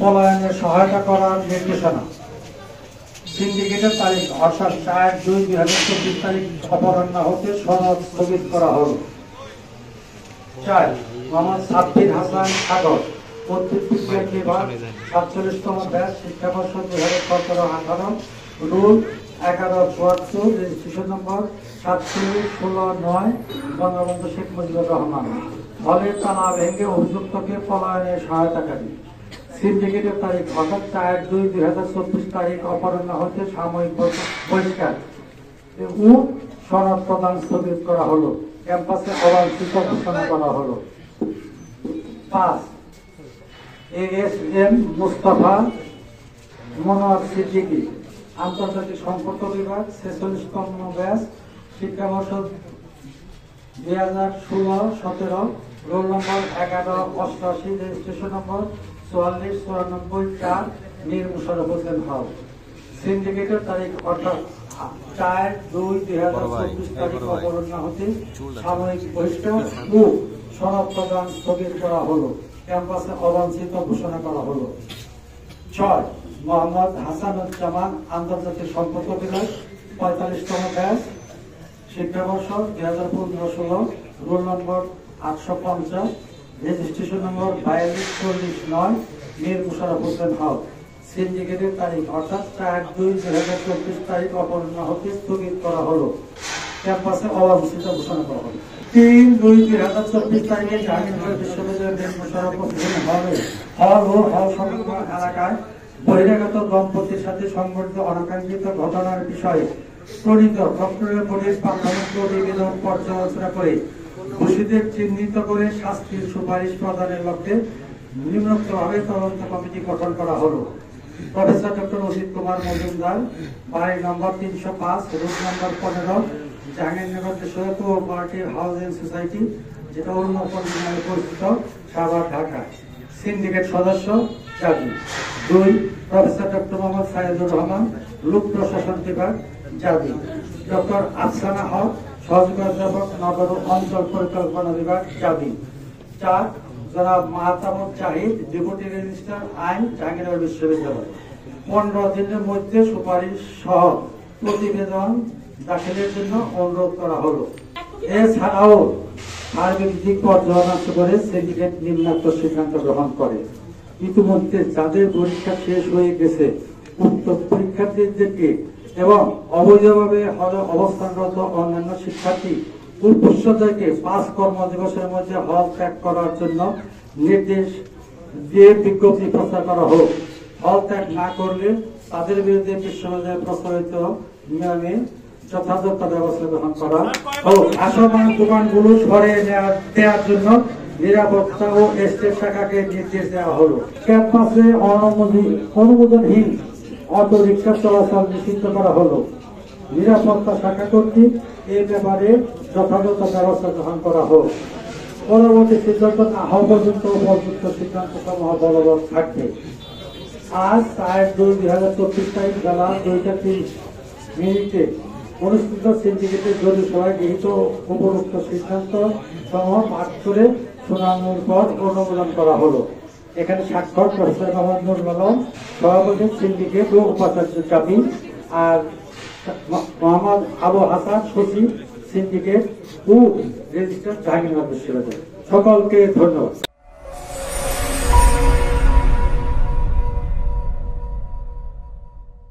পলায়নে সহায়তা করার নির্দেশনা। সিন্ডিকেটের তারিখ অর্থাৎ চার দুই দুই হাজার চব্বিশ তারিখ অপরাহ্ন হতে সনদ স্থগিত করা হলো। চার, মোহাম্মদ সাব্বির হাসান সাগর পঁচিশ বিজ্ঞান বিভাগ, সাতচল্লিশতম ব্যাচ শিক্ষাবর্ষ দুই হাজার সতেরো আঠারো, রুল এগারো চুয়াত্তর, রেজিস্ট্রেশন নম্বর সাতচল্লিশ ষোলো নয়, বঙ্গবন্ধু শেখ মুজিবুর রহমান। হলের তালা ভেঙে অভিযুক্তকে পলায়নে সহায়তাকারী। সিন্ডিকেটের তারিখ অর্থাৎ চার দুই দুই হাজার চব্বিশ তারিখ অপরাহ্ন হতে সাময়িক বহিষ্কার ও সনদ প্রদান স্থগিত করা হলো। ক্যাম্পাসে অবাঞ্ছিত ঘোষণা করা হলো। পাঁচ A S M Mustafa Monowar Siddiqui, আন্তর্জাতিক সম্পর্ক বিভাগ, ছেচল্লিশতম ব্যাস শিক্ষাবর্ষ দুই হাজার ষোলো সতেরো, রোল নম্বর এগারো অষ্টআশি, রেজিস্ট্রেশন নম্বর চুয়াল্লিশ চুরানব্বই চার মীর মুশারফ হোসেন হল সিন্ডিকেটের তারিখ অর্থাৎ চার দুই দুই হাজার চব্বিশ তারিখ অপরাহ্ন হতে সাময়িক বহিষ্কার ও সনদ প্রদান স্থগিত করা হলো। ক্যাম্পাসে অবাঞ্ছিত ঘোষণা করা হলো। ছয় মোহাম্মদ হাসানুজ্জামান আন্তর্জাতিক সম্পর্ক বিভাগ পঁয়তাল্লিশতম ব্যাচ শিক্ষাবর্ষ দুই হাজার পনেরো ষোলো রোল নম্বর আটশো পঞ্চাশ রেজিস্ট্রেশন নম্বর বায়াল্লিশ, চল্লিশ, নয় মীর মুশারফ হোসেন হক সিন্ডিকেটের তারিখ, অর্থাৎ চার দুই দুই হাজার চব্বিশ তারিখ অপরাহ্ন হতে স্থগিত করা হলো। ক্যাম্পাসে অবাঞ্ছিত ঘোষণা করা হলো। তিন দুই দুই হাজার চব্বিশ তারিখে জাহাঙ্গীরনগর বিশ্ববিদ্যালয়ের মীর মুশারফ হোসেন হলে হল ও হল সংলগ্ন এলাকায় বহিরাগত দম্পতির সাথে সংঘটিত অনাকাঙ্ক্ষিত ঘটনার বিষয়ে প্রণীত ডক্টরের বোর্ডের প্রাথমিক প্রতিবেদন পর্যালোচনা করে দোষীদের চিহ্নিত করে শাস্তির সুপারিশ প্রদানের লক্ষ্যে নিম্নোক্তভাবে তদন্ত কমিটি গঠন করা হলো। প্রফেসর ডক্টর অসিত কুমার মজুমদার, বাড়ি নম্বর তিনশো পাঁচ রুট নম্বর পনেরো জাহাঙ্গীরনগর বিশ্ববিদ্যালয় কোঅপারেটিভ হাউজিং সোসাইটি, যেটা অন্য নামে পরিচিত সাভার, ঢাকা। সিন্ডিকেট সদস্য জাতি দুই, প্রফেসর ডক্টর মোহাম্মদ সাইদুর রহমান, লোক প্রশাসন বিভাগ জাতি ডক্টর আফসানা হক সহযোগী অধ্যাপক নগর অঞ্চল পরিকল্পনা বিভাগ জাতি চার, জনাব মাহতামুদ জাহিদ ডেপুটি রেজিস্ট্রার আইন, জাহাঙ্গীরনগর বিশ্ববিদ্যালয়। পনেরো দিনের মধ্যে সুপারিশ সহ প্রতিবেদন দাখিলের জন্য অনুরোধ করা হলো। এছাড়াও সার্বিক দিক পর্যালোচনা করে সিন্ডিকেট নিম্নোক্ত সিদ্ধান্ত গ্রহণ করে। ইতিমধ্যে যাদের পরীক্ষা শেষ হয়ে গেছে, উক্ত পরীক্ষার্থীদেরকে এবং অবৈধভাবে অবস্থানরত অন্যান্য শিক্ষার্থী উপস্থিতকে পাঁচ কর্মদিবসের মধ্যে হল ত্যাগ করার জন্য নির্দেশ দিয়ে বিজ্ঞপ্তি প্রচার করা হোক। হল ত্যাগ না করলে তাদের বিরুদ্ধে বিশ্ববিদ্যালয়ে প্রস্তাবিত নিয়মে যথাযথ ব্যবস্থা গ্রহণ করা হোক। আসমান দোকানগুলো সরে নেওয়ার দেওয়ার জন্য নিরাপত্তা ও এস্টেট শাখাকে নির্দেশ দেওয়া হলো। ক্যাম্পাসে অনুমোদনহীন অটো রিক্সা চলাচল নিষিদ্ধ করা হলো। নিরাপত্তা শাখা কর্তৃক এ ব্যাপারে যথাযথ ব্যবস্থা গ্রহণ করা হোক। পরবর্তী সিদ্ধান্ত না হওয়া পর্যন্ত উপযুক্ত সিদ্ধান্ত সমূহ বলবৎ থাকবে। আজ চার দুই দুই হাজার চব্বিশ তারিখ বেলা দুইটা তিরিশ মিনিটে অনুষ্ঠিত সিন্ডিকেটের জরুরি সভায় গৃহীত উপরোক্ত সিদ্ধান্ত সমূহ পাঠ করে শুনানির পর অনুমোদন করা হলো। এখানে স্বাক্ষর প্রফেসর মোহাম্মদ নুরুল আলম, সভাপতি সিন্ডিকেট ও উপাচার্য চাপি আর মোহাম্মদ আবু হাসান সচিব সিন্ডিকেট ও রেজিস্টার জাহাঙ্গীরনগর বিশ্ববিদ্যালয় সকলকে ধন্যবাদ।